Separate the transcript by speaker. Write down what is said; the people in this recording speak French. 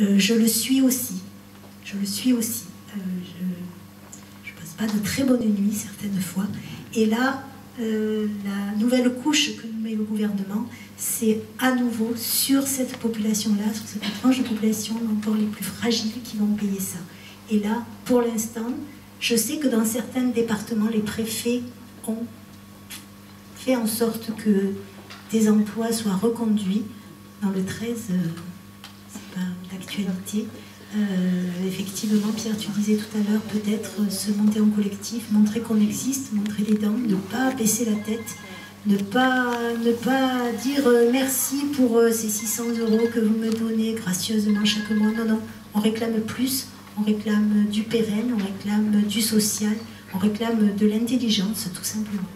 Speaker 1: Euh, je le suis aussi. Je le suis aussi. Euh, je ne passe pas de très bonnes nuits certaines fois. Et là, euh, la nouvelle couche que met le gouvernement, c'est à nouveau sur cette population-là, sur cette tranche de population encore les plus fragiles qui vont payer ça. Et là, pour l'instant, je sais que dans certains départements, les préfets ont fait en sorte que des emplois soient reconduits. Dans le 13, euh. Euh, effectivement, Pierre, tu disais tout à l'heure, peut-être euh, se monter en collectif, montrer qu'on existe, montrer les dents, ne pas baisser la tête, ne pas, ne pas dire merci pour ces 600 euros que vous me donnez gracieusement chaque mois. Non, non, on réclame plus, on réclame du pérenne, on réclame du social, on réclame de l'intelligence, tout simplement.